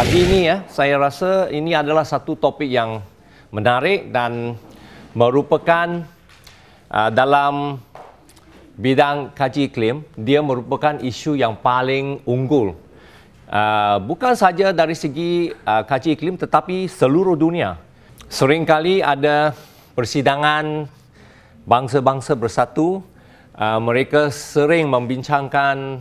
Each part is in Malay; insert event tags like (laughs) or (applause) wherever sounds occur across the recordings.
Pagi ini ya, saya rasa ini adalah satu topik yang menarik dan merupakan uh, dalam bidang kaji iklim, dia merupakan isu yang paling unggul. Uh, bukan saja dari segi uh, kaji iklim tetapi seluruh dunia. Seringkali ada persidangan bangsa-bangsa bersatu, uh, mereka sering membincangkan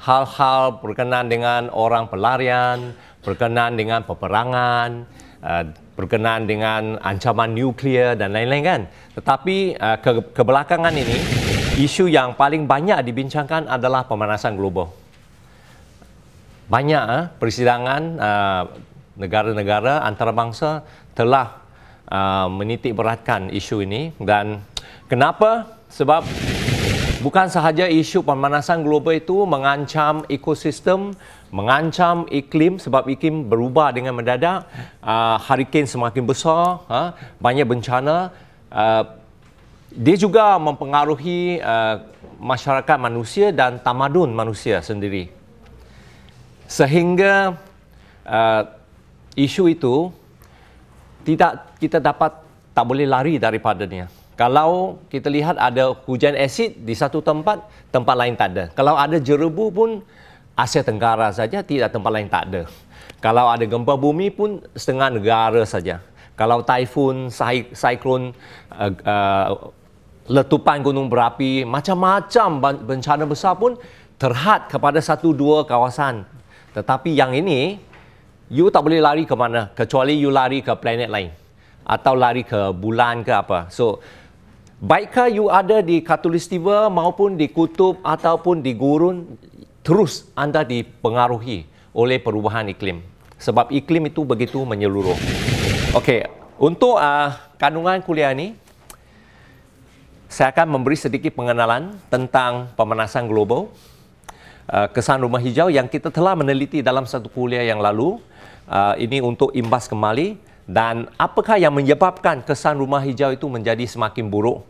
hal-hal berkenaan dengan orang pelarian, berkenaan dengan peperangan, uh, berkenaan dengan ancaman nuklear dan lain-lain kan. Tetapi uh, ke kebelakangan ini isu yang paling banyak dibincangkan adalah pemanasan global. Banyak uh, persidangan uh, negara-negara antarabangsa telah menitik beratkan isu ini dan kenapa? Sebab bukan sahaja isu pemanasan global itu mengancam ekosistem, mengancam iklim sebab iklim berubah dengan mendadak, uh, hurricane semakin besar, uh, banyak bencana. Uh, dia juga mempengaruhi uh, masyarakat manusia dan tamadun manusia sendiri. Sehingga uh, isu itu tidak kita dapat tak boleh lari daripadanya. Kalau kita lihat ada hujan asid di satu tempat, tempat lain tak ada. Kalau ada jerebu pun Asia Tenggara saja, tidak tempat lain tak ada. Kalau ada gempa bumi pun setengah negara saja. Kalau taifun, siklon, uh, uh, letupan gunung berapi, macam-macam bencana besar pun terhad kepada satu dua kawasan. Tetapi yang ini, you tak boleh lari ke mana kecuali you lari ke planet lain atau lari ke bulan ke apa. So, Baikkah you ada di Katulistiwa maupun di Kutub ataupun di Gurun, terus anda dipengaruhi oleh perubahan iklim. Sebab iklim itu begitu menyeluruh. Okey, untuk uh, kandungan kuliah ini, saya akan memberi sedikit pengenalan tentang pemanasan global, uh, kesan rumah hijau yang kita telah meneliti dalam satu kuliah yang lalu. Uh, ini untuk imbas kembali dan apakah yang menyebabkan kesan rumah hijau itu menjadi semakin buruk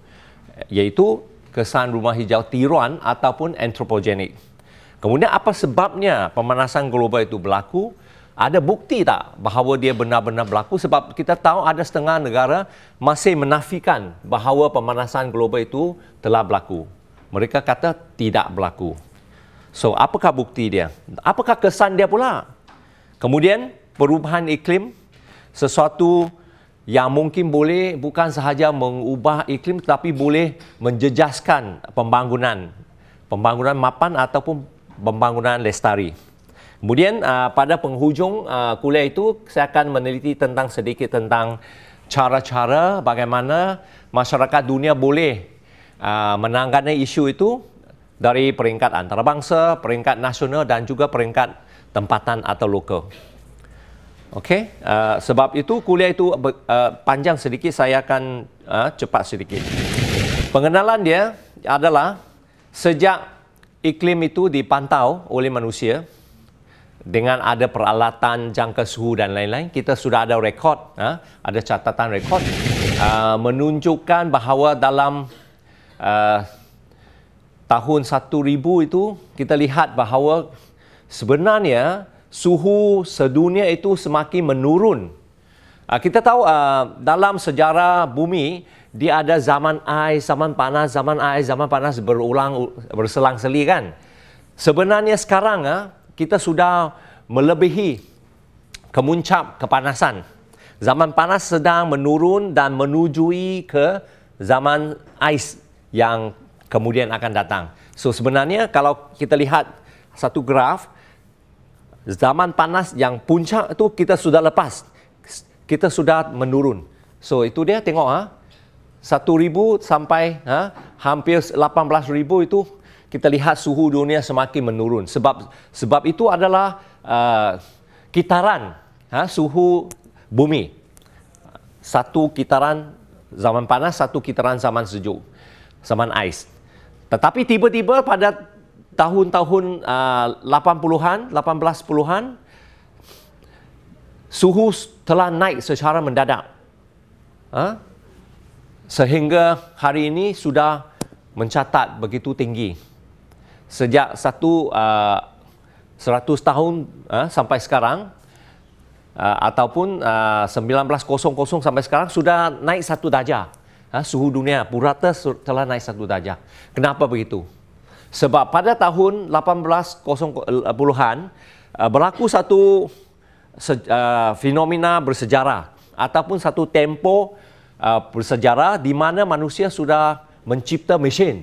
iaitu kesan rumah hijau tiruan ataupun antropogenik. Kemudian apa sebabnya pemanasan global itu berlaku? Ada bukti tak bahawa dia benar-benar berlaku? Sebab kita tahu ada setengah negara masih menafikan bahawa pemanasan global itu telah berlaku. Mereka kata tidak berlaku. So, apakah bukti dia? Apakah kesan dia pula? Kemudian, perubahan iklim sesuatu yang mungkin boleh bukan sahaja mengubah iklim tetapi boleh menjejaskan pembangunan pembangunan mapan ataupun pembangunan lestari. Kemudian uh, pada penghujung uh, kuliah itu saya akan meneliti tentang sedikit tentang cara-cara bagaimana masyarakat dunia boleh uh, menangani isu itu dari peringkat antarabangsa, peringkat nasional dan juga peringkat tempatan atau lokal. Okey, uh, sebab itu kuliah itu uh, panjang sedikit, saya akan uh, cepat sedikit. Pengenalan dia adalah sejak iklim itu dipantau oleh manusia dengan ada peralatan jangka suhu dan lain-lain, kita sudah ada rekod, uh, ada catatan rekod uh, menunjukkan bahawa dalam uh, tahun 1000 itu kita lihat bahawa sebenarnya suhu sedunia itu semakin menurun. Kita tahu ah, dalam sejarah bumi dia ada zaman ais, zaman panas, zaman ais, zaman panas berulang berselang-seli kan. Sebenarnya sekarang ah, kita sudah melebihi kemuncak kepanasan. Zaman panas sedang menurun dan menujui ke zaman ais yang kemudian akan datang. So sebenarnya kalau kita lihat satu graf, zaman panas yang puncak itu kita sudah lepas. Kita sudah menurun. So itu dia tengok ha. 1000 sampai ha, hampir 18000 itu kita lihat suhu dunia semakin menurun sebab sebab itu adalah uh, kitaran ha, suhu bumi. Satu kitaran zaman panas, satu kitaran zaman sejuk. Zaman ais. Tetapi tiba-tiba pada tahun-tahun uh, 80-an, 18-puluhan, suhu telah naik secara mendadak. Ha? Sehingga hari ini sudah mencatat begitu tinggi. Sejak satu uh, 100 tahun uh, sampai sekarang, uh, ataupun uh, 1900 sampai sekarang sudah naik satu darjah. Uh, suhu dunia purata telah naik satu darjah. Kenapa begitu? Sebab pada tahun 1800-an uh, berlaku satu uh, fenomena bersejarah ataupun satu tempo uh, bersejarah di mana manusia sudah mencipta mesin.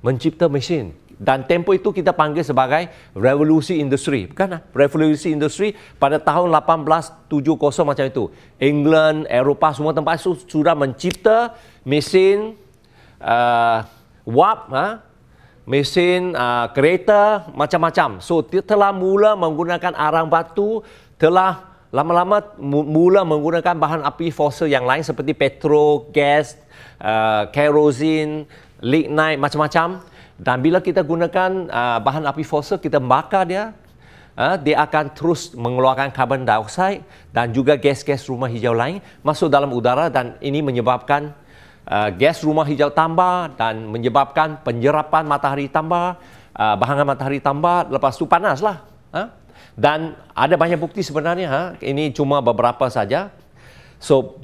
Mencipta mesin. Dan tempo itu kita panggil sebagai revolusi industri. Bukan lah? Revolusi industri pada tahun 1870 macam itu. England, Eropah, semua tempat itu sudah mencipta mesin uh, wap, ha? mesin uh, kereta, macam-macam. So, telah mula menggunakan arang batu, telah lama-lama mula menggunakan bahan api fosil yang lain seperti petro, gas, uh, kerosin, lignite, macam-macam. Dan bila kita gunakan uh, bahan api fosil, kita bakar dia, uh, dia akan terus mengeluarkan karbon dioksida dan juga gas-gas rumah hijau lain masuk dalam udara dan ini menyebabkan uh, gas rumah hijau tambah dan menyebabkan penyerapan matahari tambah, uh, bahangan matahari tambah, lepas tu panaslah. Uh. Dan ada banyak bukti sebenarnya, ha? ini cuma beberapa saja. So,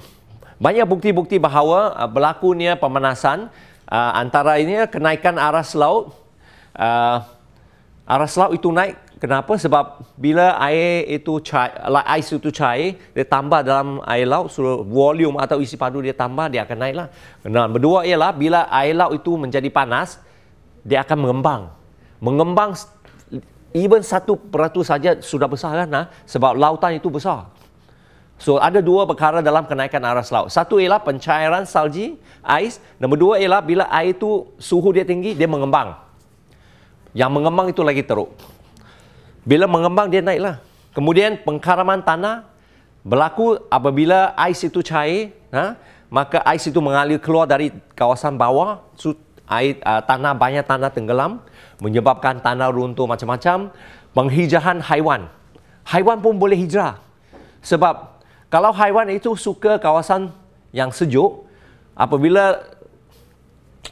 banyak bukti-bukti bahawa uh, berlakunya pemanasan uh, antara ini kenaikan aras laut. Uh, aras laut itu naik. Kenapa? Sebab bila air itu cair ais itu cair dia tambah dalam air laut so volume atau isi padu dia tambah dia akan naiklah. Dan berdua ialah bila air laut itu menjadi panas dia akan mengembang. Mengembang even satu peratus saja sudah besar kan ha? sebab lautan itu besar So ada dua perkara dalam kenaikan aras laut. Satu ialah pencairan salji, ais. Nombor dua ialah bila air itu suhu dia tinggi, dia mengembang. Yang mengembang itu lagi teruk. Bila mengembang dia naiklah. Kemudian pengkaraman tanah berlaku apabila ais itu cair, ha? maka ais itu mengalir keluar dari kawasan bawah, air, uh, tanah banyak tanah tenggelam, menyebabkan tanah runtuh macam-macam. Penghijahan haiwan. Haiwan pun boleh hijrah. Sebab kalau haiwan itu suka kawasan yang sejuk, apabila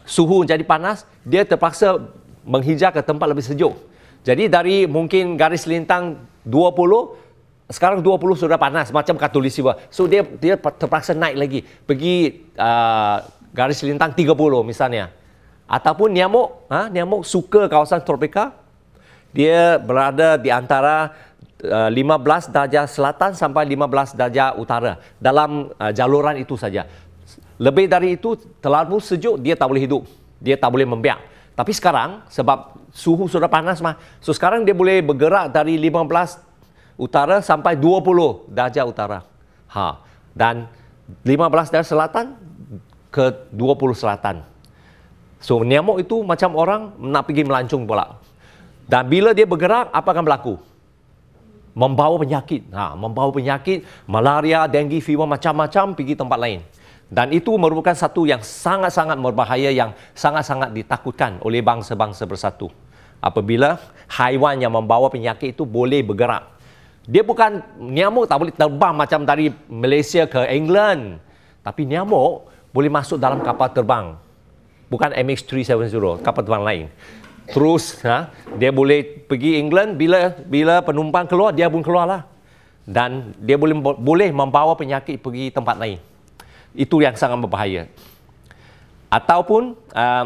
suhu jadi panas, dia terpaksa menghijau ke tempat lebih sejuk. Jadi dari mungkin garis lintang 20, sekarang 20 sudah panas macam katulistiwa. So dia dia terpaksa naik lagi pergi uh, garis lintang 30 misalnya. Ataupun nyamuk, ha, nyamuk suka kawasan tropika. Dia berada di antara 15 uh, darjah selatan sampai 15 darjah utara dalam uh, jaluran itu saja. Lebih dari itu terlalu sejuk dia tak boleh hidup. Dia tak boleh membiak. Tapi sekarang sebab suhu sudah panas mah. So sekarang dia boleh bergerak dari 15 utara sampai 20 darjah utara. Ha. Dan 15 darjah selatan ke 20 selatan. So nyamuk itu macam orang nak pergi melancung pula. Dan bila dia bergerak apa akan berlaku? membawa penyakit. Ha, membawa penyakit, malaria, denggi, fever, macam-macam pergi tempat lain. Dan itu merupakan satu yang sangat-sangat berbahaya yang sangat-sangat ditakutkan oleh bangsa-bangsa bersatu. Apabila haiwan yang membawa penyakit itu boleh bergerak. Dia bukan nyamuk tak boleh terbang macam dari Malaysia ke England. Tapi nyamuk boleh masuk dalam kapal terbang. Bukan MH370, kapal terbang lain. Terus ha, dia boleh pergi England bila bila penumpang keluar dia pun keluarlah. Dan dia boleh boleh membawa penyakit pergi tempat lain. Itu yang sangat berbahaya. Ataupun uh,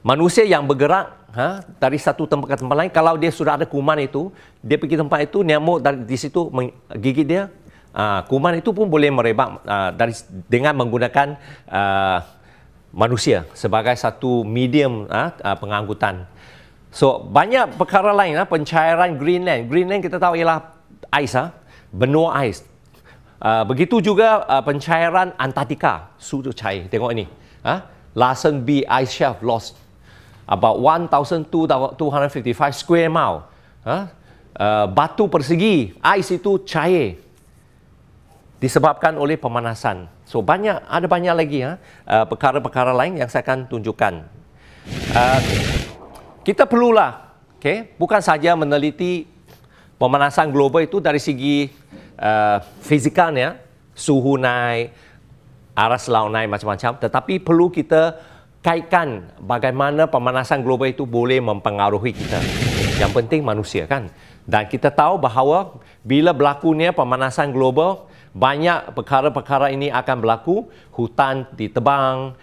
manusia yang bergerak ha, dari satu tempat ke tempat lain kalau dia sudah ada kuman itu dia pergi tempat itu nyamuk dari di situ gigit dia uh, kuman itu pun boleh merebak uh, dari dengan menggunakan uh, manusia sebagai satu medium uh, pengangkutan. So banyak perkara lain uh, pencairan Greenland. Greenland kita tahu ialah ais uh, benua ais. Uh, begitu juga uh, pencairan Antartika sudah cair. Tengok ini. Uh, Larsen B ice shelf lost about 1255 square mile. Uh, uh, batu persegi ais itu cair disebabkan oleh pemanasan. So banyak ada banyak lagi ya uh, perkara-perkara lain yang saya akan tunjukkan. Uh, kita perlulah, okay, bukan saja meneliti pemanasan global itu dari segi uh, fizikalnya, suhu naik, aras laut naik macam-macam, tetapi perlu kita kaitkan bagaimana pemanasan global itu boleh mempengaruhi kita. Yang penting manusia kan. Dan kita tahu bahawa bila berlakunya pemanasan global, banyak perkara-perkara ini akan berlaku. Hutan ditebang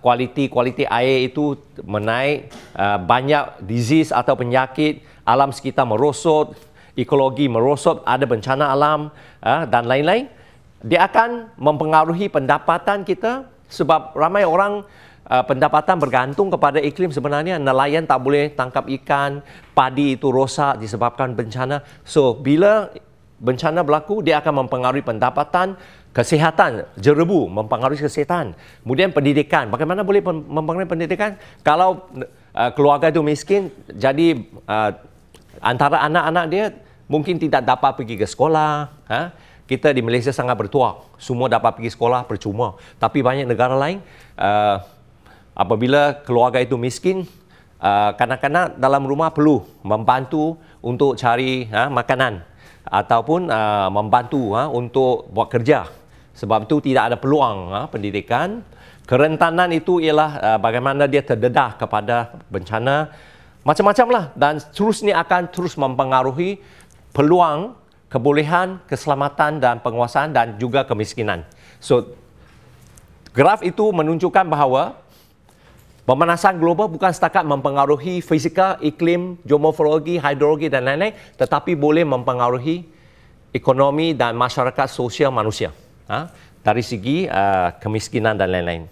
kualiti-kualiti uh, air itu menaik uh, banyak disease atau penyakit alam sekitar merosot ekologi merosot ada bencana alam uh, dan lain-lain. Dia akan mempengaruhi pendapatan kita sebab ramai orang uh, pendapatan bergantung kepada iklim. Sebenarnya nelayan tak boleh tangkap ikan padi itu rosak disebabkan bencana. So bila bencana berlaku, dia akan mempengaruhi pendapatan, kesihatan, jerebu, mempengaruhi kesihatan. Kemudian pendidikan. Bagaimana boleh mempengaruhi pendidikan? Kalau uh, keluarga itu miskin, jadi uh, antara anak-anak dia mungkin tidak dapat pergi ke sekolah. Ha? Kita di Malaysia sangat bertuah. Semua dapat pergi sekolah percuma. Tapi banyak negara lain, uh, apabila keluarga itu miskin, uh, kanak-kanak dalam rumah perlu membantu untuk cari uh, makanan ataupun uh, membantu uh, untuk buat kerja. Sebab itu tidak ada peluang uh, pendidikan. Kerentanan itu ialah uh, bagaimana dia terdedah kepada bencana macam-macam lah dan seterusnya akan terus mempengaruhi peluang, kebolehan, keselamatan dan penguasaan dan juga kemiskinan. So, graf itu menunjukkan bahawa Pemanasan global bukan setakat mempengaruhi fizikal, iklim, geomorfologi, hidrologi dan lain-lain tetapi boleh mempengaruhi ekonomi dan masyarakat sosial manusia ha? dari segi uh, kemiskinan dan lain-lain.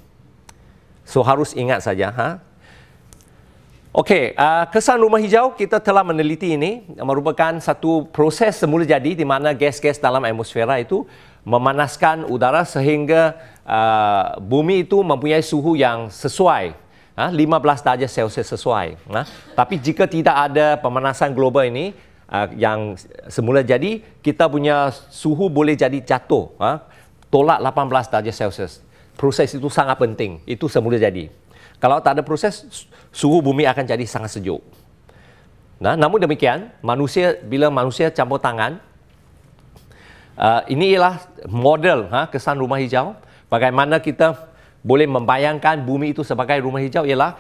So harus ingat saja. Ha? Okey, uh, kesan rumah hijau kita telah meneliti ini merupakan satu proses semula jadi di mana gas-gas dalam atmosfera itu memanaskan udara sehingga uh, bumi itu mempunyai suhu yang sesuai ha, 15 darjah Celsius sesuai. Ha. Tapi jika tidak ada pemanasan global ini uh, yang semula jadi, kita punya suhu boleh jadi jatuh. Ha, tolak 18 darjah Celsius. Proses itu sangat penting. Itu semula jadi. Kalau tak ada proses, suhu bumi akan jadi sangat sejuk. Nah, namun demikian, manusia bila manusia campur tangan, uh, ini ialah model ha, kesan rumah hijau. Bagaimana kita boleh membayangkan bumi itu sebagai rumah hijau ialah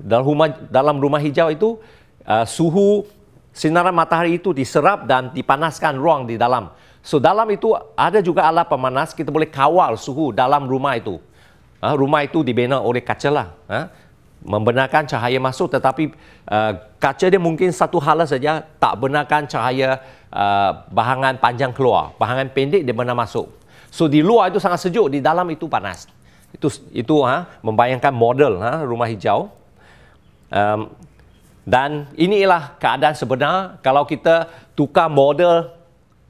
dalam rumah dalam rumah hijau itu uh, suhu sinaran matahari itu diserap dan dipanaskan ruang di dalam. So dalam itu ada juga alat pemanas kita boleh kawal suhu dalam rumah itu. Uh, rumah itu dibina oleh kaca lah. Uh, membenarkan cahaya masuk tetapi uh, kaca dia mungkin satu hala saja tak benarkan cahaya uh, bahangan panjang keluar. Bahangan pendek dia benar masuk. So di luar itu sangat sejuk, di dalam itu panas. Itu itu ha, membayangkan model ha, rumah hijau. Um, dan inilah keadaan sebenar kalau kita tukar model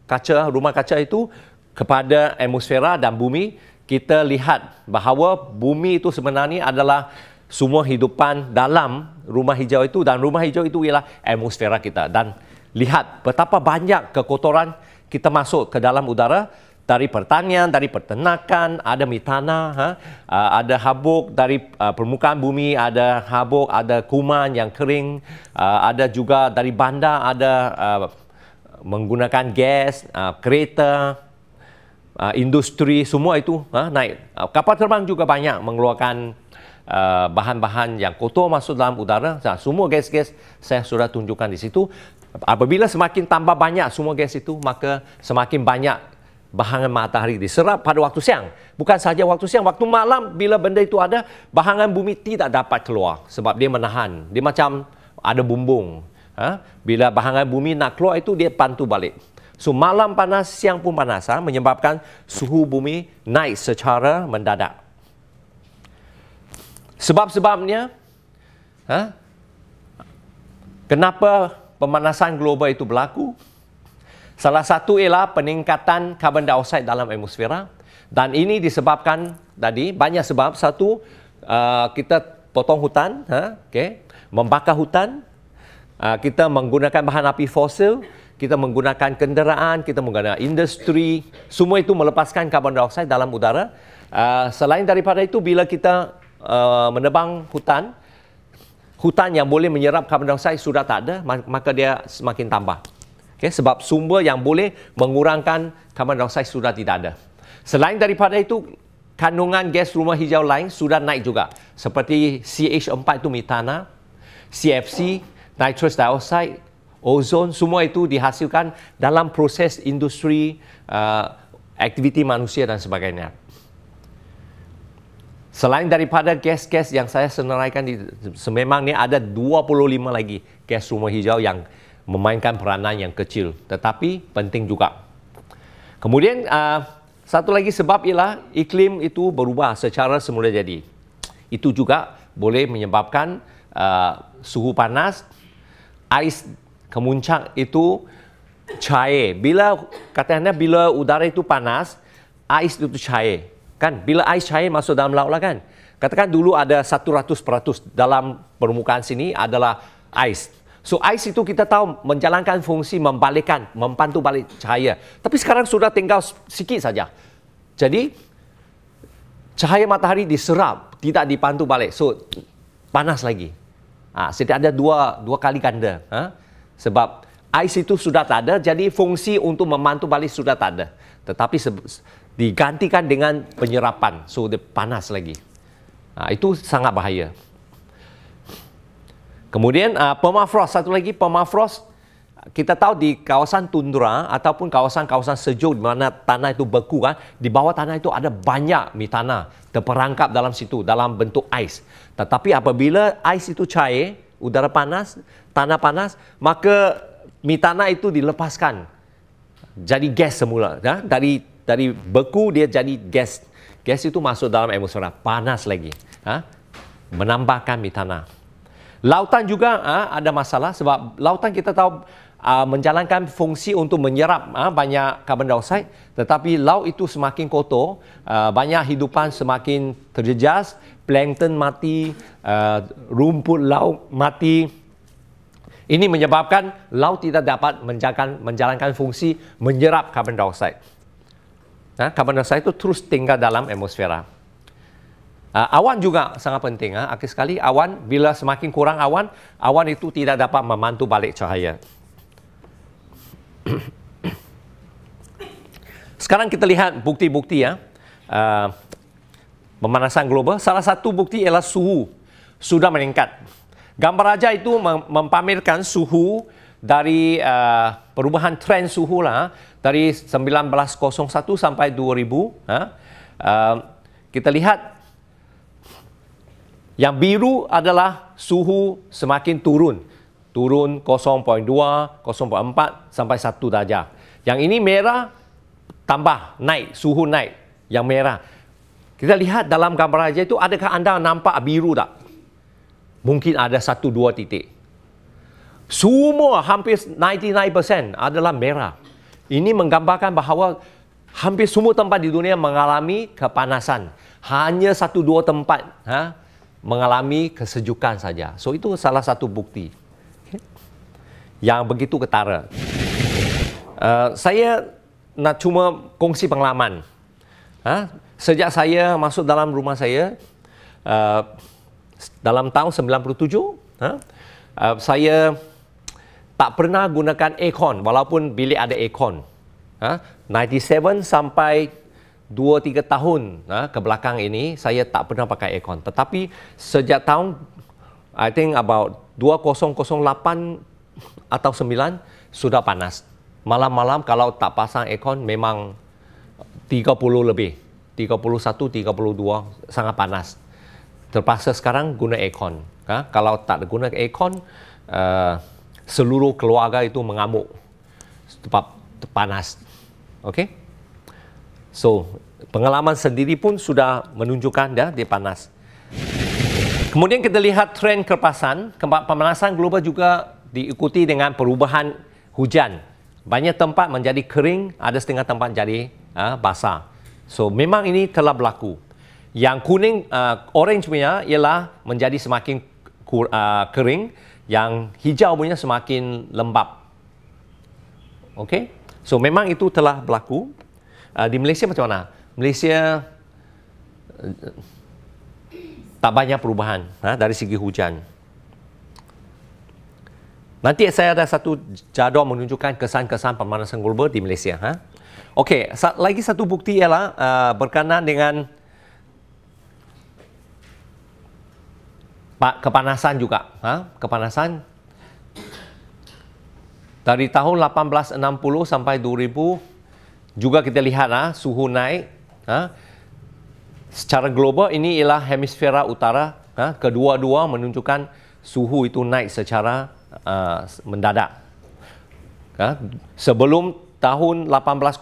kaca rumah kaca itu kepada atmosfera dan bumi, kita lihat bahawa bumi itu sebenarnya adalah semua hidupan dalam rumah hijau itu dan rumah hijau itu ialah atmosfera kita dan lihat betapa banyak kekotoran kita masuk ke dalam udara dari pertanian, dari peternakan, ada mitana, ha? uh, ada habuk dari uh, permukaan bumi, ada habuk, ada kuman yang kering, uh, ada juga dari bandar, ada uh, menggunakan gas, uh, kereta, uh, industri, semua itu uh, naik. Uh, kapal terbang juga banyak mengeluarkan uh, bahan-bahan yang kotor masuk dalam udara. Nah, semua gas-gas saya sudah tunjukkan di situ. Apabila semakin tambah banyak semua gas itu, maka semakin banyak bahangan matahari diserap pada waktu siang. Bukan saja waktu siang, waktu malam bila benda itu ada, bahangan bumi tidak dapat keluar sebab dia menahan. Dia macam ada bumbung. Ha? Bila bahangan bumi nak keluar itu dia pantu balik. So malam panas, siang pun panas ha? menyebabkan suhu bumi naik secara mendadak. Sebab-sebabnya, ha? kenapa pemanasan global itu berlaku? Salah satu ialah peningkatan karbon dioksida dalam atmosfera dan ini disebabkan tadi banyak sebab. Satu, uh, kita potong hutan, ha? okay? membakar hutan, uh, kita menggunakan bahan api fosil, kita menggunakan kenderaan, kita menggunakan industri, semua itu melepaskan karbon dioksida dalam udara. Uh, selain daripada itu, bila kita uh, menebang hutan, hutan yang boleh menyerap karbon dioksida sudah tak ada, maka dia semakin tambah. Okay, sebab sumber yang boleh mengurangkan karbon dioksida sudah tidak ada. Selain daripada itu, kandungan gas rumah hijau lain sudah naik juga. Seperti CH4 itu metana, CFC, nitrous dioxide, ozon, semua itu dihasilkan dalam proses industri, uh, aktiviti manusia dan sebagainya. Selain daripada gas-gas yang saya senaraikan, di, ada 25 lagi gas rumah hijau yang memainkan peranan yang kecil tetapi penting juga. Kemudian uh, satu lagi sebab ialah iklim itu berubah secara semula jadi. Itu juga boleh menyebabkan uh, suhu panas, ais kemuncak itu cair. Bila katanya bila udara itu panas, ais itu cair. Kan? Bila ais cair masuk dalam laut lah kan? Katakan dulu ada 100% dalam permukaan sini adalah ais. So ais itu kita tahu menjalankan fungsi membalikkan, membantu balik cahaya. Tapi sekarang sudah tinggal sikit saja. Jadi cahaya matahari diserap, tidak dipantu balik. So panas lagi. Ha, setiap ada dua dua kali ganda. Ha? Sebab ais itu sudah tak ada, jadi fungsi untuk membantu balik sudah tak ada. Tetapi digantikan dengan penyerapan, so dia panas lagi. Ha, itu sangat bahaya. Kemudian uh, permafrost satu lagi permafrost kita tahu di kawasan tundra ataupun kawasan-kawasan sejuk di mana tanah itu beku kan di bawah tanah itu ada banyak mi tanah terperangkap dalam situ dalam bentuk ais. Tetapi apabila ais itu cair, udara panas, tanah panas, maka mi tanah itu dilepaskan jadi gas semula ya? dari dari beku dia jadi gas. Gas itu masuk dalam atmosfera panas lagi. Ha? Menambahkan mi tanah. Lautan juga uh, ada masalah sebab lautan kita tahu uh, menjalankan fungsi untuk menyerap uh, banyak karbon dioksida tetapi laut itu semakin kotor, uh, banyak hidupan semakin terjejas, plankton mati, uh, rumput laut mati. Ini menyebabkan laut tidak dapat menjalankan, menjalankan fungsi menyerap karbon dioksida. Nah, karbon dioksida itu terus tinggal dalam atmosfera. Uh, awan juga sangat penting. Uh. Akhir sekali awan, bila semakin kurang awan, awan itu tidak dapat memantu balik cahaya. (coughs) Sekarang kita lihat bukti-bukti ya. Uh, pemanasan global. Salah satu bukti ialah suhu sudah meningkat. Gambar raja itu mempamerkan suhu dari uh, perubahan trend suhu lah dari 1901 sampai 2000. Uh, uh, kita lihat yang biru adalah suhu semakin turun. Turun 0.2, 0.4 sampai 1 darjah. Yang ini merah tambah naik, suhu naik. Yang merah. Kita lihat dalam gambar aja itu adakah anda nampak biru tak? Mungkin ada satu dua titik. Semua hampir 99% adalah merah. Ini menggambarkan bahawa hampir semua tempat di dunia mengalami kepanasan. Hanya satu dua tempat ha, mengalami kesejukan saja. So itu salah satu bukti yang begitu ketara. Uh, saya nak cuma kongsi pengalaman. Ha? Sejak saya masuk dalam rumah saya uh, dalam tahun 97, ha? uh, saya tak pernah gunakan aircon walaupun bilik ada aircon. Ha? 97 sampai dua tiga tahun uh, ke belakang ini saya tak pernah pakai aircon. Tetapi sejak tahun I think about 2008 atau 9 sudah panas. Malam-malam kalau tak pasang aircon memang 30 lebih. 31 32 sangat panas. Terpaksa sekarang guna aircon ha? kalau tak guna aircon uh, seluruh keluarga itu mengamuk sebab panas. Okey So, pengalaman sendiri pun sudah menunjukkan dia, dia panas. Kemudian kita lihat tren kepasan, pemanasan global juga diikuti dengan perubahan hujan. Banyak tempat menjadi kering, ada setengah tempat jadi uh, basah. So, memang ini telah berlaku. Yang kuning, uh, orange punya ialah menjadi semakin kur, uh, kering, yang hijau punya semakin lembap. Okay? So, memang itu telah berlaku. Uh, di Malaysia macam mana? Malaysia uh, tak banyak perubahan ha, dari segi hujan. Nanti saya ada satu jadual menunjukkan kesan-kesan pemanasan global di Malaysia. Ha? Okey, lagi satu bukti ialah uh, berkenaan dengan kepanasan juga. Ha? Kepanasan dari tahun 1860 sampai 2000 juga kita lihat ah suhu naik ha? secara global ini ialah hemisfera utara ha? kedua-dua menunjukkan suhu itu naik secara uh, mendadak ha? sebelum tahun 1800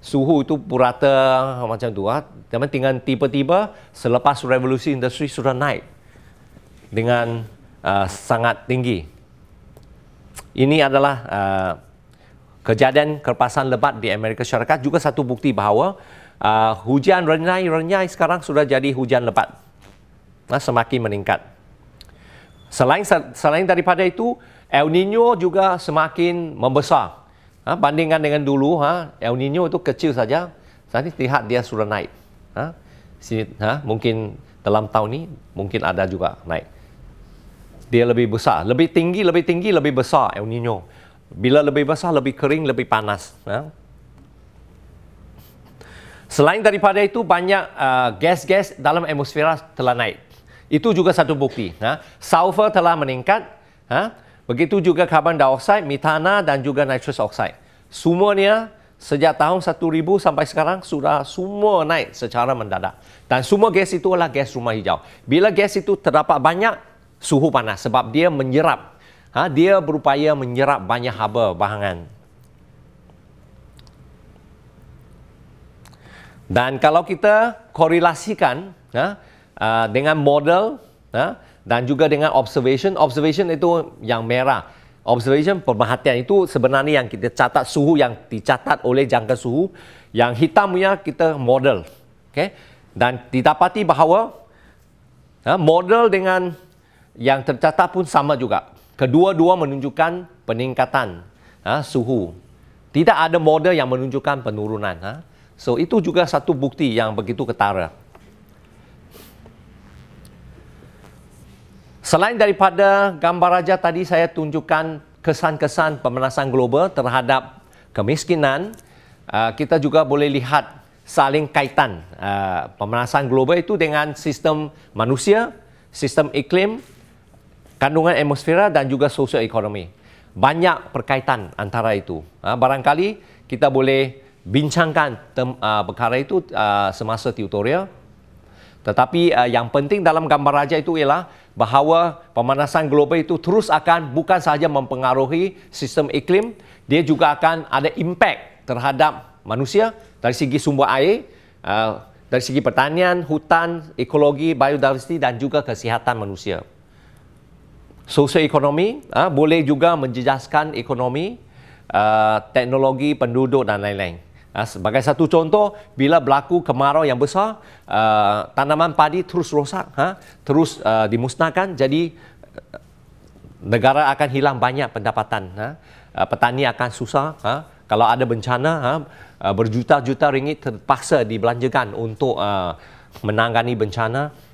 suhu itu purata macam tu ha? dengan tiba-tiba selepas revolusi industri sudah naik dengan uh, sangat tinggi ini adalah kejadian kerpasan lebat di Amerika Syarikat juga satu bukti bahawa uh, hujan renyai-renyai sekarang sudah jadi hujan lebat. Uh, semakin meningkat. Selain selain daripada itu, El Nino juga semakin membesar. Ha, bandingkan dengan dulu, ha, El Nino itu kecil saja. Saat ini lihat dia sudah naik. Ha, sini, ha, mungkin dalam tahun ini mungkin ada juga naik dia lebih besar. Lebih tinggi, lebih tinggi, lebih besar El Nino. Bila lebih besar, lebih kering, lebih panas. Ya. Selain daripada itu, banyak uh, gas-gas dalam atmosfera telah naik. Itu juga satu bukti. Ya. Sulfur telah meningkat. Ya. Begitu juga karbon dioksida, metana dan juga nitrous oxide. Semuanya sejak tahun 1000 sampai sekarang sudah semua naik secara mendadak. Dan semua gas itu adalah gas rumah hijau. Bila gas itu terdapat banyak, suhu panas sebab dia menyerap ha, dia berupaya menyerap banyak haba bahangan dan kalau kita korelasikan ha, uh, dengan model ha, dan juga dengan observation observation itu yang merah observation pemerhatian itu sebenarnya yang kita catat suhu yang dicatat oleh jangka suhu yang hitamnya kita model okay? dan didapati bahawa ha, model dengan yang tercatat pun sama juga. Kedua-dua menunjukkan peningkatan ha, suhu. Tidak ada model yang menunjukkan penurunan. Ha. So itu juga satu bukti yang begitu ketara. Selain daripada gambar raja tadi saya tunjukkan kesan-kesan pemanasan global terhadap kemiskinan, uh, kita juga boleh lihat saling kaitan uh, pemanasan global itu dengan sistem manusia, sistem iklim kandungan atmosfera dan juga sosial ekonomi. Banyak perkaitan antara itu. Ha, barangkali kita boleh bincangkan tem, uh, perkara itu uh, semasa tutorial. Tetapi uh, yang penting dalam gambar raja itu ialah bahawa pemanasan global itu terus akan bukan sahaja mempengaruhi sistem iklim, dia juga akan ada impak terhadap manusia dari segi sumber air, uh, dari segi pertanian, hutan, ekologi, biodiversiti dan juga kesihatan manusia sosioekonomi uh, boleh juga menjejaskan ekonomi, uh, teknologi, penduduk dan lain-lain. Uh, sebagai satu contoh, bila berlaku kemarau yang besar, uh, tanaman padi terus rosak, uh, terus uh, dimusnahkan, jadi negara akan hilang banyak pendapatan. Uh, petani akan susah. Uh, kalau ada bencana, uh, berjuta-juta ringgit terpaksa dibelanjakan untuk uh, menangani bencana.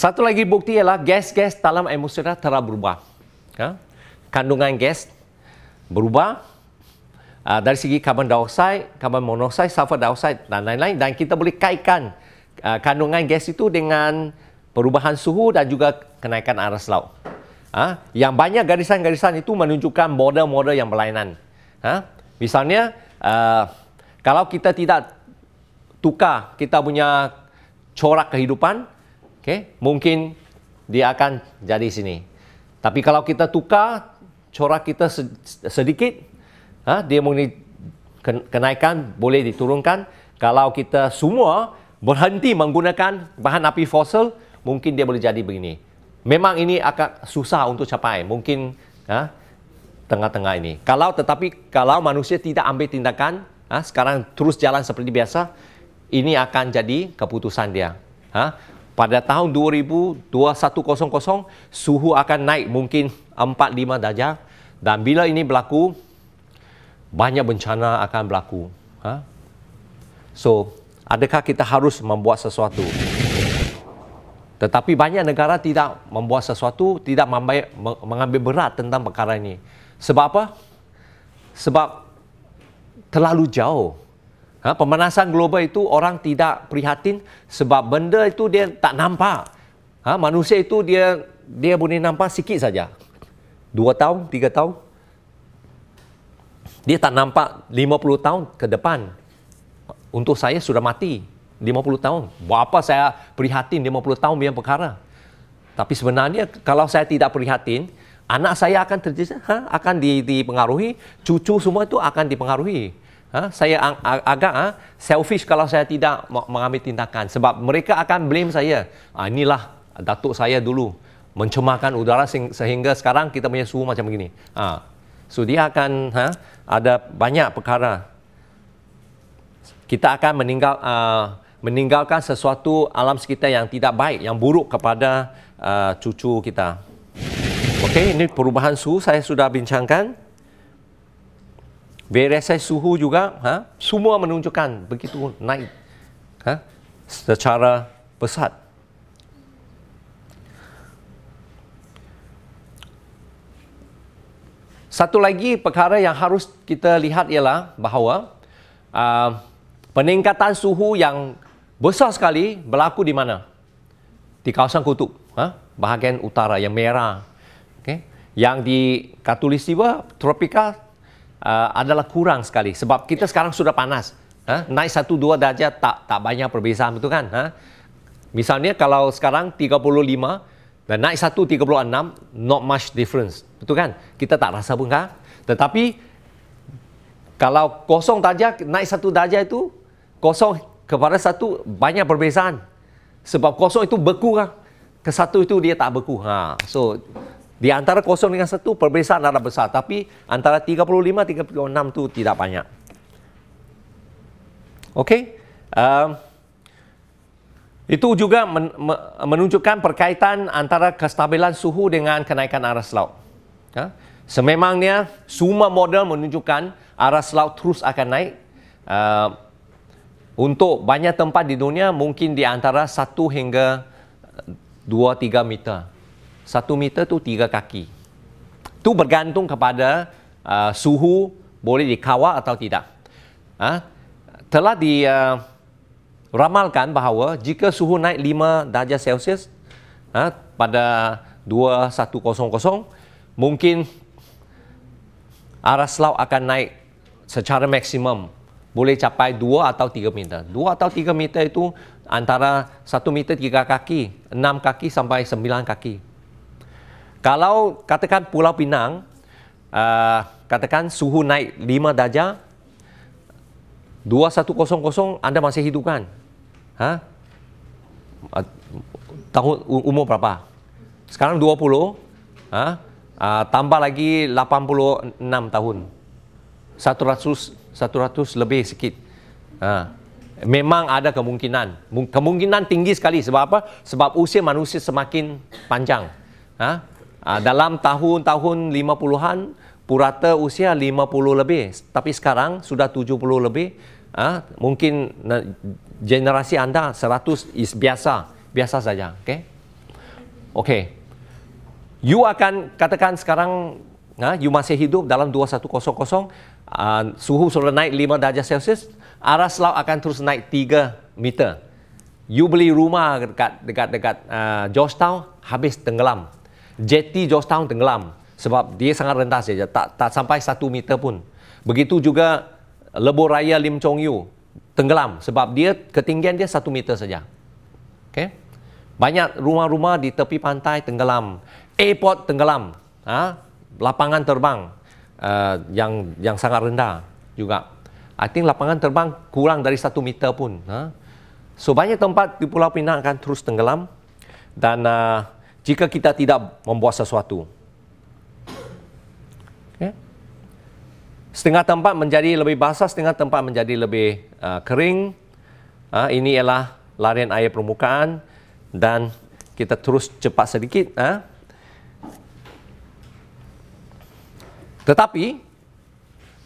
Satu lagi bukti ialah gas-gas dalam atmosfera telah berubah. Ya? Kandungan gas berubah uh, dari segi karbon dioksida, karbon monoksida, sulfur dioksida dan lain-lain dan kita boleh kaitkan uh, kandungan gas itu dengan perubahan suhu dan juga kenaikan aras laut. Ha? Yang banyak garisan-garisan itu menunjukkan model-model yang berlainan. Ha? Misalnya, uh, kalau kita tidak tukar kita punya corak kehidupan, Okay, mungkin dia akan jadi sini. Tapi kalau kita tukar corak kita sedikit, ha, dia mungkin kenaikan boleh diturunkan. Kalau kita semua berhenti menggunakan bahan api fosil, mungkin dia boleh jadi begini. Memang ini akan susah untuk capai. Mungkin ha, tengah-tengah ini. Kalau tetapi kalau manusia tidak ambil tindakan, ha, sekarang terus jalan seperti biasa, ini akan jadi keputusan dia. Ha? Pada tahun 2021 suhu akan naik mungkin 4-5 darjah. Dan bila ini berlaku banyak bencana akan berlaku. Ha? so adakah kita harus membuat sesuatu? Tetapi banyak negara tidak membuat sesuatu tidak mengambil berat tentang perkara ini. Sebab apa? Sebab terlalu jauh Ha, pemanasan global itu orang tidak prihatin sebab benda itu dia tak nampak. Ha, manusia itu dia dia boleh nampak sikit saja. Dua tahun, tiga tahun. Dia tak nampak 50 tahun ke depan. Untuk saya sudah mati 50 tahun. Berapa saya prihatin 50 tahun biar perkara. Tapi sebenarnya kalau saya tidak prihatin, anak saya akan terjadi, ha, akan dipengaruhi, cucu semua itu akan dipengaruhi. Ha? Saya ag- agak ha? selfish kalau saya tidak mengambil tindakan sebab mereka akan blame saya. Ha, inilah datuk saya dulu mencemarkan udara sehingga sekarang kita punya suhu macam begini. Ha. So dia akan ha, ada banyak perkara. Kita akan meninggal uh, meninggalkan sesuatu alam sekitar yang tidak baik, yang buruk kepada uh, cucu kita. Okey, ini perubahan suhu saya sudah bincangkan. VRSI suhu juga ha, semua menunjukkan begitu naik ha, secara pesat. Satu lagi perkara yang harus kita lihat ialah bahawa uh, peningkatan suhu yang besar sekali berlaku di mana? Di kawasan kutub, ha? bahagian utara yang merah. Okay? Yang di Katulistiwa, tropika uh, adalah kurang sekali sebab kita sekarang sudah panas. Ha? Naik satu dua darjah tak tak banyak perbezaan betul kan? Ha? Misalnya kalau sekarang 35 dan naik satu 36 not much difference. Betul kan? Kita tak rasa pun kan? Tetapi kalau kosong darjah naik satu darjah itu kosong kepada satu banyak perbezaan. Sebab kosong itu beku kan? Ke satu itu dia tak beku. Ha. So di antara kosong dengan satu perbezaan adalah besar tapi antara 35 36 tu tidak banyak. Okey. Um, itu juga men, menunjukkan perkaitan antara kestabilan suhu dengan kenaikan aras laut. Ha? Sememangnya semua model menunjukkan aras laut terus akan naik. Uh, untuk banyak tempat di dunia mungkin di antara 1 hingga 2-3 meter satu meter tu tiga kaki. Itu bergantung kepada uh, suhu boleh dikawal atau tidak. Ha? Telah diramalkan uh, bahawa jika suhu naik 5 darjah Celsius ha, pada 2100 mungkin aras laut akan naik secara maksimum boleh capai 2 atau 3 meter. 2 atau 3 meter itu antara 1 meter 3 kaki, 6 kaki sampai 9 kaki. Kalau katakan Pulau Pinang, uh, katakan suhu naik 5 darjah, 2100 anda masih hidup kan? Ha? Uh, tahun umur berapa? Sekarang 20, ha? Uh, tambah lagi 86 tahun. 100 100 lebih sikit. Ha. Memang ada kemungkinan. Kemungkinan tinggi sekali sebab apa? Sebab usia manusia semakin panjang. Ha? Uh, dalam tahun-tahun 50-an purata usia 50 lebih. Tapi sekarang sudah 70 lebih. Uh, mungkin generasi anda 100 is biasa. Biasa saja okey? Okey. You akan katakan sekarang uh, you masih hidup dalam 2100 uh, suhu sudah naik 5 darjah celsius. Aras laut akan terus naik 3 meter. You beli rumah dekat dekat dekat uh, Georgetown habis tenggelam jeti Georgetown tenggelam sebab dia sangat rendah saja tak tak sampai satu meter pun begitu juga lebuh raya Lim Chong Yu tenggelam sebab dia ketinggian dia satu meter saja okay? banyak rumah-rumah di tepi pantai tenggelam airport tenggelam ha? lapangan terbang uh, yang yang sangat rendah juga I think lapangan terbang kurang dari satu meter pun ha? so banyak tempat di Pulau Pinang akan terus tenggelam dan uh, jika kita tidak membuat sesuatu. Okay. Setengah tempat menjadi lebih basah, setengah tempat menjadi lebih uh, kering. Uh, ini ialah larian air permukaan dan kita terus cepat sedikit. Uh. Tetapi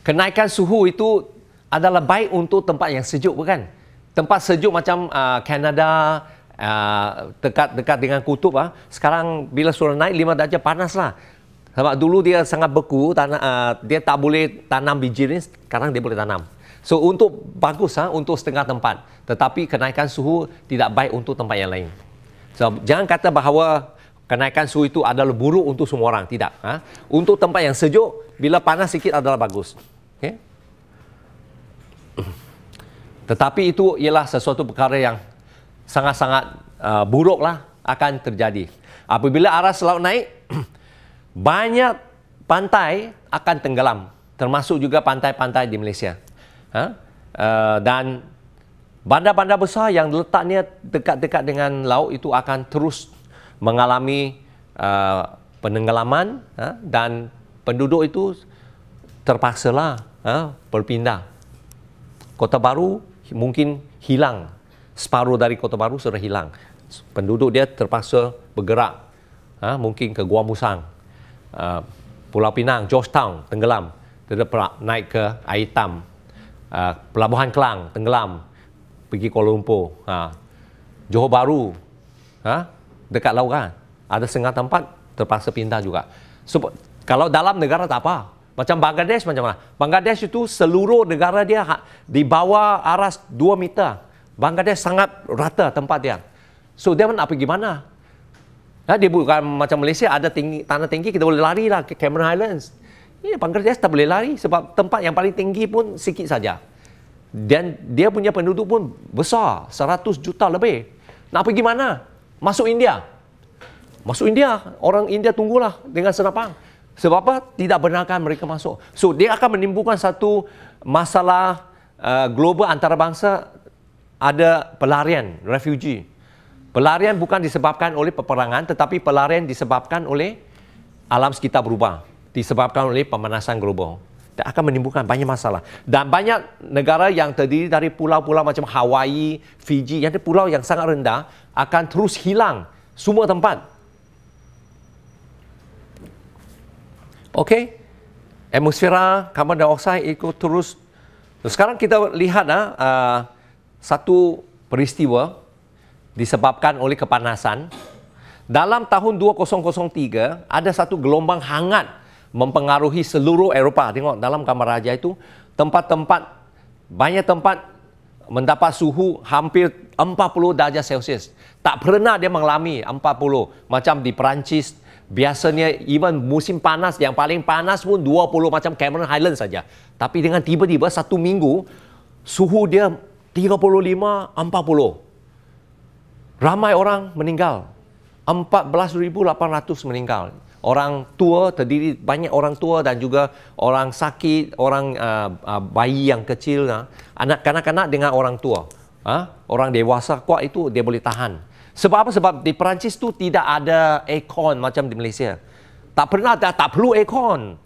kenaikan suhu itu adalah baik untuk tempat yang sejuk bukan? Tempat sejuk macam uh, Canada, uh, dekat dekat dengan kutub ah. Sekarang bila sudah naik 5 darjah panaslah. Sebab dulu dia sangat beku, tanah, uh, dia tak boleh tanam biji ni, sekarang dia boleh tanam. So untuk bagus ah untuk setengah tempat. Tetapi kenaikan suhu tidak baik untuk tempat yang lain. So, jangan kata bahawa kenaikan suhu itu adalah buruk untuk semua orang. Tidak. Ha? Untuk tempat yang sejuk, bila panas sikit adalah bagus. Okay? (clears throat) Tetapi itu ialah sesuatu perkara yang sangat-sangat uh, buruklah akan terjadi. Apabila aras laut naik, (clears throat) banyak pantai akan tenggelam. Termasuk juga pantai-pantai di Malaysia. Ha? Uh, dan bandar-bandar besar yang letaknya dekat-dekat dengan laut itu akan terus mengalami uh, penenggelaman uh, dan penduduk itu terpaksalah uh, berpindah. Kota baru mungkin hilang. Separuh dari kota baru sudah hilang. Penduduk dia terpaksa bergerak. Uh, mungkin ke Gua Musang. Uh, Pulau Pinang, Georgetown, tenggelam. Terdepak naik ke Aitam. Uh, Pelabuhan Kelang, tenggelam. Pergi Kuala Lumpur. Uh, Johor Baru, ha? dekat laut kan. Ada setengah tempat terpaksa pindah juga. So, kalau dalam negara tak apa. Macam Bangladesh macam mana? Bangladesh itu seluruh negara dia ha, di bawah aras 2 meter. Bangladesh sangat rata tempat dia. So dia nak pergi mana? Ha, dia bukan macam Malaysia ada tinggi, tanah tinggi kita boleh lari lah ke Cameron Highlands. Ini Bangladesh tak boleh lari sebab tempat yang paling tinggi pun sikit saja. Dan dia punya penduduk pun besar, 100 juta lebih. Nak pergi mana? Masuk India. Masuk India, orang India tunggulah dengan senapang. Sebab apa? Tidak benarkan mereka masuk. So, dia akan menimbulkan satu masalah uh, global antarabangsa ada pelarian, refugee. Pelarian bukan disebabkan oleh peperangan tetapi pelarian disebabkan oleh alam sekitar berubah. Disebabkan oleh pemanasan global. Dan akan menimbulkan banyak masalah. Dan banyak negara yang terdiri dari pulau-pulau macam Hawaii, Fiji, yang pulau yang sangat rendah akan terus hilang semua tempat. Okey. Atmosfera karbon dioksida ikut terus. Sekarang kita lihat uh, satu peristiwa disebabkan oleh kepanasan. Dalam tahun 2003 ada satu gelombang hangat mempengaruhi seluruh Eropah. Tengok dalam kamar raja itu tempat-tempat banyak tempat mendapat suhu hampir 40 darjah Celsius. Tak pernah dia mengalami 40. Macam di Perancis, biasanya even musim panas yang paling panas pun 20 macam Cameron Highlands saja. Tapi dengan tiba-tiba satu minggu, suhu dia 35, 40. Ramai orang meninggal. 14,800 meninggal orang tua terdiri banyak orang tua dan juga orang sakit, orang uh, uh, bayi yang kecil, uh, anak kanak-kanak dengan orang tua. Uh, orang dewasa kuat itu dia boleh tahan. Sebab apa? Sebab di Perancis tu tidak ada aircon macam di Malaysia. Tak pernah tak, tak perlu aircon.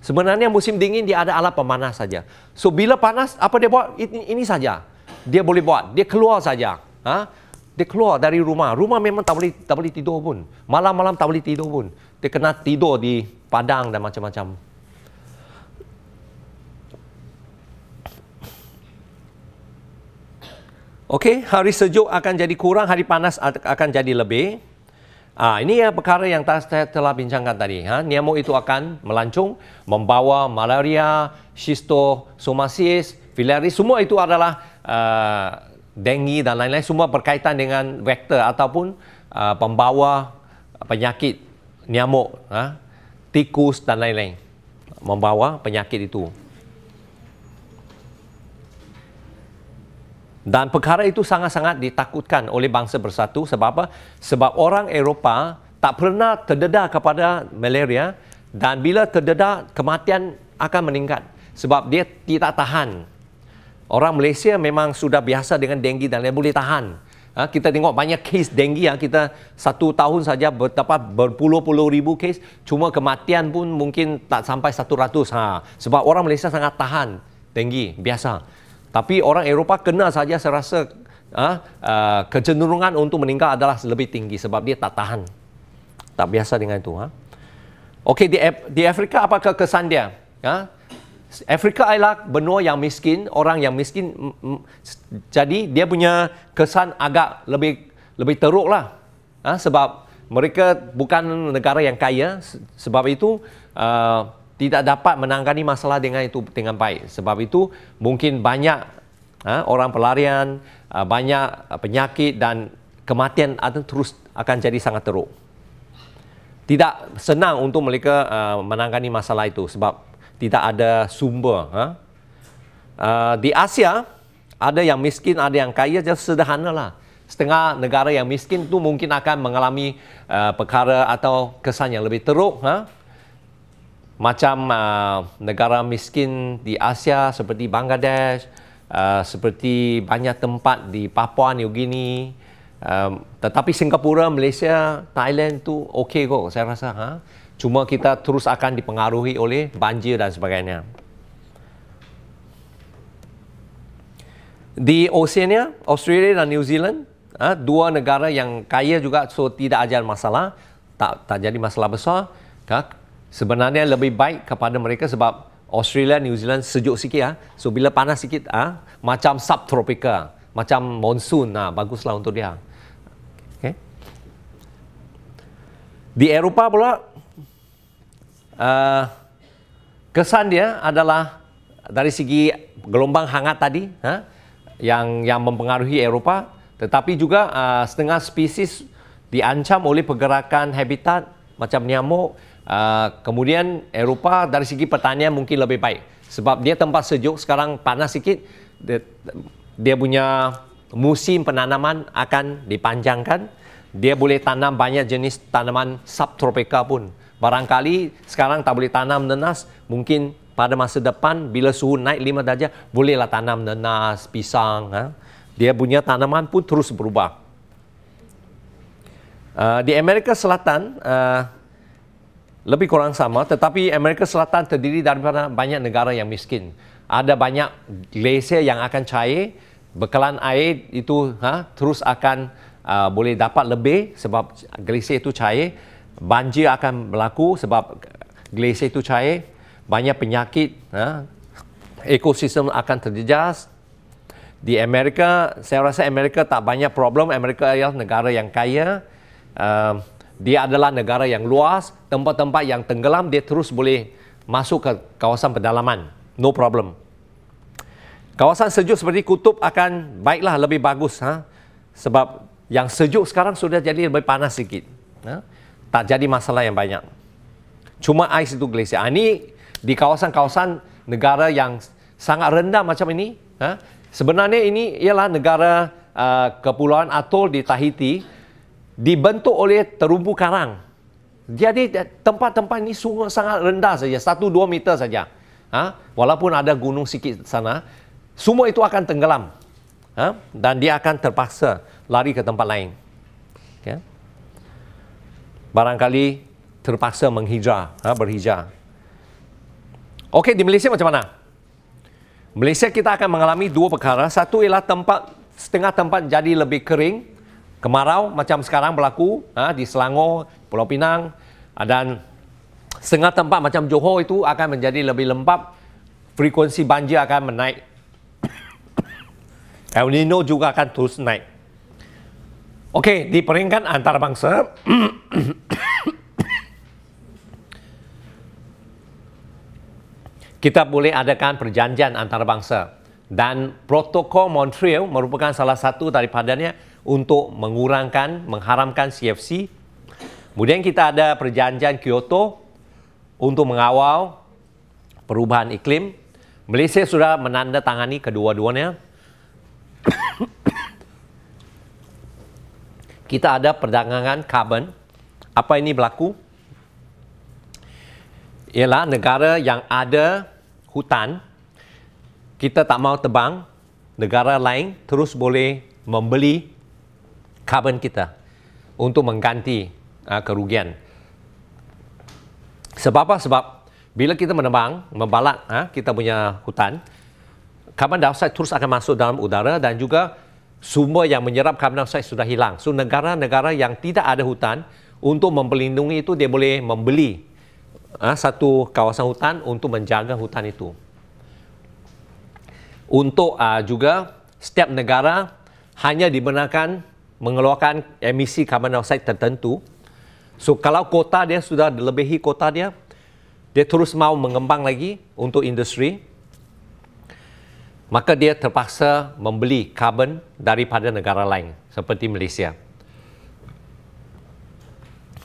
Sebenarnya musim dingin dia ada alat pemanas saja. So bila panas apa dia buat? Ini, ini saja. Dia boleh buat. Dia keluar saja. Ha? Dia keluar dari rumah. Rumah memang tak boleh tak boleh tidur pun. Malam-malam tak boleh tidur pun. Dia kena tidur di padang dan macam-macam. Okey, hari sejuk akan jadi kurang, hari panas akan jadi lebih. Ah, ini ya perkara yang saya telah bincangkan tadi. Ha? Nyamuk itu akan melancung, membawa malaria, schistosomiasis, filariasis, semua itu adalah uh, dengue dan lain-lain semua berkaitan dengan vektor ataupun uh, pembawa penyakit nyamuk, ha? tikus dan lain-lain membawa penyakit itu. Dan perkara itu sangat-sangat ditakutkan oleh bangsa bersatu sebab apa? Sebab orang Eropah tak pernah terdedah kepada malaria dan bila terdedah kematian akan meningkat sebab dia tidak tahan Orang Malaysia memang sudah biasa dengan denggi dan dia boleh tahan. Ha, kita tengok banyak kes denggi yang kita satu tahun saja berdapat berpuluh-puluh ribu kes. Cuma kematian pun mungkin tak sampai satu ratus. Ha, sebab orang Malaysia sangat tahan denggi, biasa. Tapi orang Eropah kena saja saya rasa ha, uh, kecenderungan untuk meninggal adalah lebih tinggi sebab dia tak tahan. Tak biasa dengan itu. Ha. Okey, di, di Afrika apakah kesan dia? Ha? Afrika adalah benua yang miskin, orang yang miskin. Jadi dia punya kesan agak lebih lebih teruk lah. Ha, sebab mereka bukan negara yang kaya. Sebab itu uh, tidak dapat menangani masalah dengan itu dengan baik. Sebab itu mungkin banyak uh, orang pelarian, uh, banyak penyakit dan kematian akan terus akan jadi sangat teruk. Tidak senang untuk mereka uh, menangani masalah itu sebab tidak ada sumber. Ha? Uh, di Asia, ada yang miskin, ada yang kaya, jadi sederhanalah. Setengah negara yang miskin itu mungkin akan mengalami uh, perkara atau kesan yang lebih teruk. Ha? Macam uh, negara miskin di Asia seperti Bangladesh, uh, seperti banyak tempat di Papua New Guinea, Um, tetapi Singapura, Malaysia, Thailand tu okey kok saya rasa. Ha? Cuma kita terus akan dipengaruhi oleh banjir dan sebagainya. Di Oceania, Australia dan New Zealand, ha, dua negara yang kaya juga so tidak ada masalah, tak tak jadi masalah besar. Sebenarnya lebih baik kepada mereka sebab Australia, New Zealand sejuk sikit ha. So bila panas sikit ha, macam subtropika, macam monsun, ha, baguslah untuk dia. Di Eropah pula uh, kesan dia adalah dari segi gelombang hangat tadi ha, yang yang mempengaruhi Eropah tetapi juga uh, setengah spesies diancam oleh pergerakan habitat macam nyamuk uh, kemudian Eropah dari segi pertanian mungkin lebih baik sebab dia tempat sejuk sekarang panas sikit dia, dia punya musim penanaman akan dipanjangkan dia boleh tanam banyak jenis tanaman subtropika pun. Barangkali sekarang tak boleh tanam nenas, mungkin pada masa depan bila suhu naik 5 darjah, bolehlah tanam nenas, pisang. Ha? Dia punya tanaman pun terus berubah. Uh, di Amerika Selatan, uh, lebih kurang sama, tetapi Amerika Selatan terdiri daripada banyak negara yang miskin. Ada banyak glasier yang akan cair, bekalan air itu ha, terus akan uh, boleh dapat lebih sebab glasier itu cair. Banjir akan berlaku sebab glasier itu cair. Banyak penyakit uh, ekosistem akan terjejas. Di Amerika saya rasa Amerika tak banyak problem. Amerika adalah negara yang kaya. Uh, dia adalah negara yang luas tempat-tempat yang tenggelam dia terus boleh masuk ke kawasan pedalaman no problem kawasan sejuk seperti kutub akan baiklah lebih bagus ha? sebab yang sejuk sekarang sudah jadi lebih panas sikit. Ha? Tak jadi masalah yang banyak. Cuma ais itu glasier. Ha, ini di kawasan-kawasan negara yang sangat rendah macam ini. Ha? Sebenarnya ini ialah negara uh, kepulauan atol di Tahiti dibentuk oleh terumbu karang. Jadi tempat-tempat ini sungguh sangat rendah saja, 1-2 meter saja. Ha? Walaupun ada gunung sikit sana, semua itu akan tenggelam. Ha? Dan dia akan terpaksa lari ke tempat lain. Ya. Barangkali terpaksa menghijrah, ha, berhijrah. Okey, di Malaysia macam mana? Malaysia kita akan mengalami dua perkara. Satu ialah tempat setengah tempat jadi lebih kering, kemarau macam sekarang berlaku ha, di Selangor, Pulau Pinang dan setengah tempat macam Johor itu akan menjadi lebih lembap, frekuensi banjir akan menaik. (coughs) El Nino juga akan terus naik. Okey, di peringkat antarabangsa (coughs) kita boleh adakan perjanjian antarabangsa dan protokol Montreal merupakan salah satu daripadanya untuk mengurangkan, mengharamkan CFC. Kemudian kita ada perjanjian Kyoto untuk mengawal perubahan iklim. Malaysia sudah menandatangani kedua-duanya. kita ada perdagangan karbon. Apa ini berlaku? Ialah negara yang ada hutan, kita tak mau tebang, negara lain terus boleh membeli karbon kita untuk mengganti uh, kerugian. Sebab apa? Sebab bila kita menebang, membalak uh, kita punya hutan, karbon dioksida terus akan masuk dalam udara dan juga sumber yang menyerap karbon dioksida sudah hilang. So negara-negara yang tidak ada hutan untuk memperlindungi itu dia boleh membeli uh, satu kawasan hutan untuk menjaga hutan itu. Untuk uh, juga setiap negara hanya dibenarkan mengeluarkan emisi karbon dioksida tertentu. So kalau kota dia sudah melebihi kota dia, dia terus mau mengembang lagi untuk industri maka dia terpaksa membeli karbon daripada negara lain seperti Malaysia.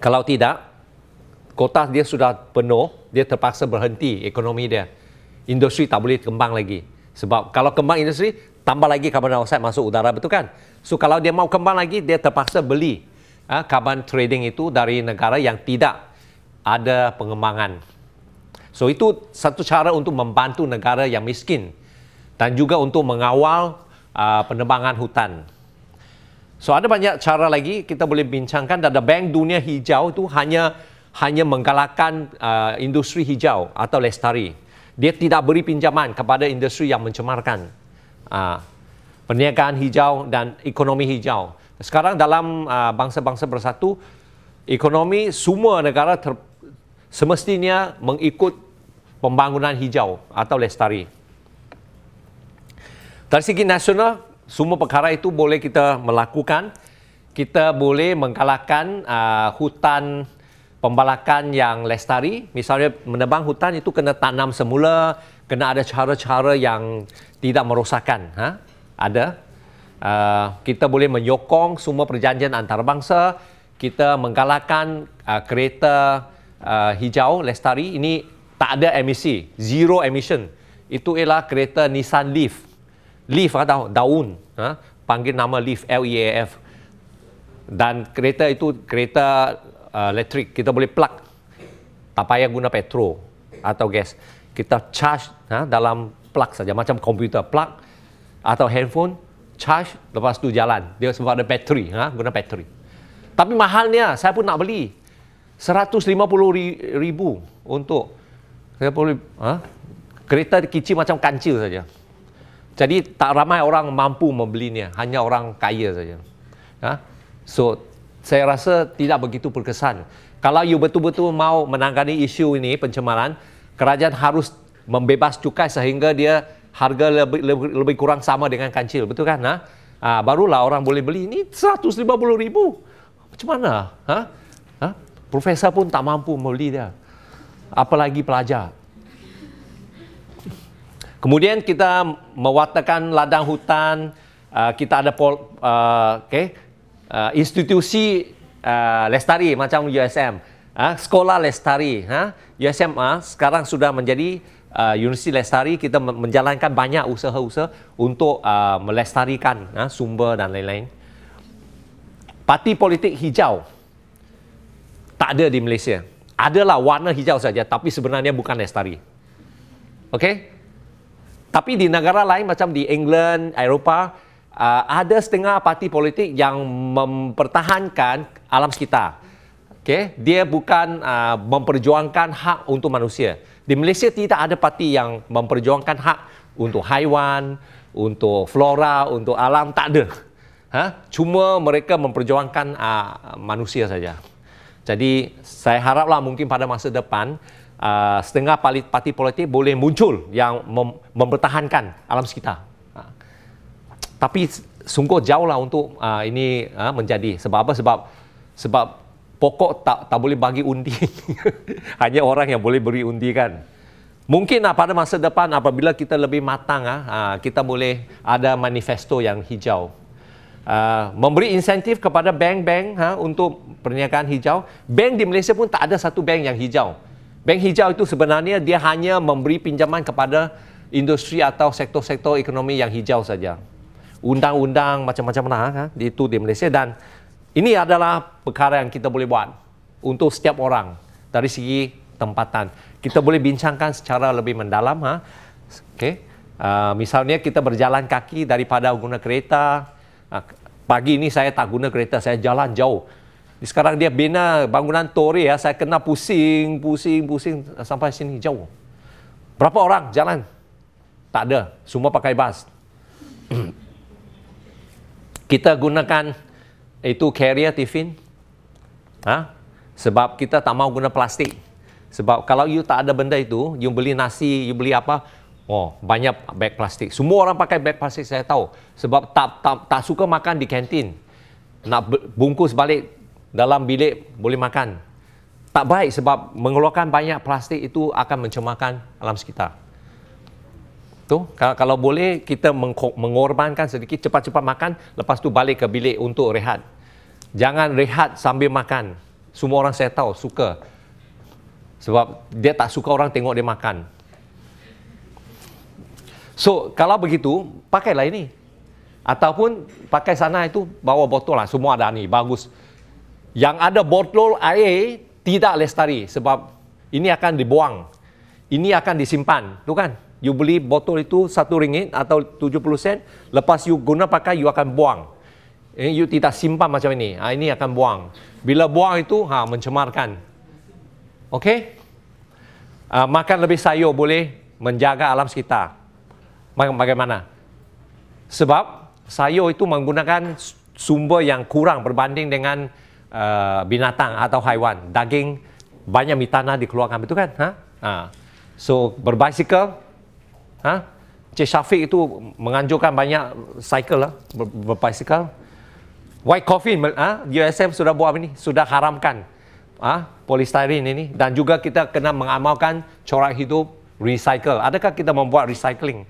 Kalau tidak, kota dia sudah penuh, dia terpaksa berhenti ekonomi dia. Industri tak boleh kembang lagi. Sebab kalau kembang industri, tambah lagi carbon dioxide masuk udara, betul kan? So kalau dia mau kembang lagi, dia terpaksa beli uh, carbon trading itu dari negara yang tidak ada pengembangan. So itu satu cara untuk membantu negara yang miskin dan juga untuk mengawal uh, penebangan hutan. So ada banyak cara lagi kita boleh bincangkan dan Bank Dunia Hijau itu hanya hanya menggalakkan uh, industri hijau atau lestari. Dia tidak beri pinjaman kepada industri yang mencemarkan uh, perniagaan hijau dan ekonomi hijau. Sekarang dalam uh, bangsa-bangsa bersatu, ekonomi semua negara ter, semestinya mengikut pembangunan hijau atau lestari. Dari segi nasional, semua perkara itu boleh kita melakukan. Kita boleh menggalakkan uh, hutan pembalakan yang lestari. Misalnya menebang hutan itu kena tanam semula, kena ada cara-cara yang tidak merosakkan. Ha? Ada. Uh, kita boleh menyokong semua perjanjian antarabangsa. Kita menggalakkan uh, kereta uh, hijau lestari. Ini tak ada emisi, zero emission. Itu ialah kereta Nissan Leaf leaf atau daun ha? panggil nama leaf L-E-A-F dan kereta itu kereta uh, elektrik kita boleh plug tak payah guna petrol atau gas kita charge ha? dalam plug saja macam komputer plug atau handphone charge lepas tu jalan dia sebab ada bateri ha? guna bateri tapi mahalnya saya pun nak beli 150 ribu untuk saya boleh ha? kereta kecil macam kancil saja jadi tak ramai orang mampu membelinya, hanya orang kaya saja. Ha? So saya rasa tidak begitu berkesan. Kalau you betul-betul mau menangani isu ini pencemaran, kerajaan harus membebas cukai sehingga dia harga lebih, lebih, lebih kurang sama dengan kancil, betul kan? Ha? Ha, barulah orang boleh beli. Ini 150 ribu. Macam mana? Ha? Ha? Profesor pun tak mampu membeli dia. Apalagi pelajar. Kemudian kita mewatakan ladang hutan, uh, kita ada pol, uh, okay, uh, institusi uh, lestari macam USM, uh, sekolah lestari. Uh, USM uh, sekarang sudah menjadi uh, universiti lestari, kita menjalankan banyak usaha-usaha untuk uh, melestarikan uh, sumber dan lain-lain. Parti politik hijau tak ada di Malaysia. Adalah warna hijau saja tapi sebenarnya bukan lestari. Okey? Tapi di negara lain macam di England, Eropah, uh, ada setengah parti politik yang mempertahankan alam sekitar. Okay? Dia bukan uh, memperjuangkan hak untuk manusia. Di Malaysia tidak ada parti yang memperjuangkan hak untuk haiwan, untuk flora, untuk alam, tak ada. Ha? Cuma mereka memperjuangkan uh, manusia saja. Jadi saya haraplah mungkin pada masa depan uh, setengah parti politik boleh muncul yang mem- mempertahankan alam sekitar. Uh, tapi sungguh jauh lah untuk uh, ini uh, menjadi sebab apa? Sebab sebab pokok tak tak boleh bagi undi. (laughs) Hanya orang yang boleh beri undi kan. Mungkin uh, pada masa depan apabila kita lebih matang uh, kita boleh ada manifesto yang hijau. Uh, memberi insentif kepada bank-bank ha, untuk perniagaan hijau. Bank di Malaysia pun tak ada satu bank yang hijau. Bank hijau itu sebenarnya dia hanya memberi pinjaman kepada industri atau sektor-sektor ekonomi yang hijau saja. Undang-undang macam-macam lah kan, itu di Malaysia dan ini adalah perkara yang kita boleh buat untuk setiap orang dari segi tempatan. Kita boleh bincangkan secara lebih mendalam. Ha? Okay. Uh, misalnya kita berjalan kaki daripada guna kereta. Uh, pagi ini saya tak guna kereta, saya jalan jauh sekarang dia bina bangunan Tori ya, saya kena pusing, pusing, pusing sampai sini jauh. Berapa orang jalan? Tak ada, semua pakai bas. (clears throat) kita gunakan itu carrier tiffin. Ha? Sebab kita tak mau guna plastik. Sebab kalau you tak ada benda itu, you beli nasi, you beli apa, oh banyak beg plastik. Semua orang pakai beg plastik saya tahu. Sebab tak tak tak suka makan di kantin. Nak bungkus balik dalam bilik boleh makan. Tak baik sebab mengeluarkan banyak plastik itu akan mencemarkan alam sekitar. Tu, kalau boleh kita mengorbankan sedikit cepat-cepat makan, lepas tu balik ke bilik untuk rehat. Jangan rehat sambil makan. Semua orang saya tahu suka. Sebab dia tak suka orang tengok dia makan. So, kalau begitu, pakailah ini. Ataupun pakai sana itu bawa botol lah. Semua ada ni, bagus. Yang ada botol air tidak lestari sebab ini akan dibuang. Ini akan disimpan. Tu kan? You beli botol itu satu ringgit atau 70 sen. Lepas you guna pakai, you akan buang. Eh, you tidak simpan macam ini. Ha, ini akan buang. Bila buang itu, ha, mencemarkan. Okey? Uh, makan lebih sayur boleh menjaga alam sekitar bagaimana? Sebab sayur itu menggunakan sumber yang kurang berbanding dengan uh, binatang atau haiwan. Daging banyak mitana dikeluarkan, betul kan? Ha? Ha. So berbicycle, ha? Cik Syafiq itu menganjurkan banyak cycle lah, ber berbicycle. White coffee, ha? USM sudah buat ini, sudah haramkan ha? polystyrene ini dan juga kita kena mengamalkan corak hidup recycle. Adakah kita membuat recycling?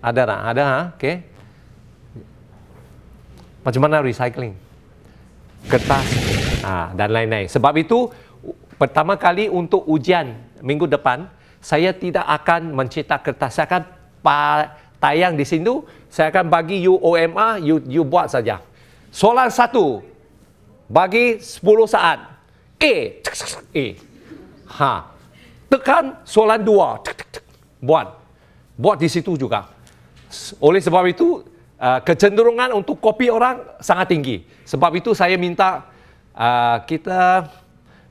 Ada tak? Ada, ha? Okay. Macam mana recycling? Kertas ha, dan lain-lain. Sebab itu, pertama kali untuk ujian minggu depan, saya tidak akan mencetak kertas. Saya akan tayang di sini. Saya akan bagi you OMA, you, you buat saja. Soalan satu, bagi 10 saat. A. A. Ha. Tekan soalan dua. Buat. Buat di situ juga. Oleh sebab itu, uh, kecenderungan untuk kopi orang sangat tinggi. Sebab itu saya minta uh, kita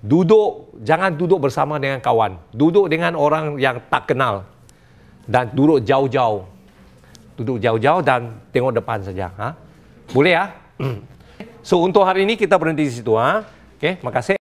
duduk, jangan duduk bersama dengan kawan. Duduk dengan orang yang tak kenal. Dan duduk jauh-jauh. Duduk jauh-jauh dan tengok depan saja. Ha? Boleh ya? So untuk hari ini kita berhenti di situ. Ha? Okay, makasih.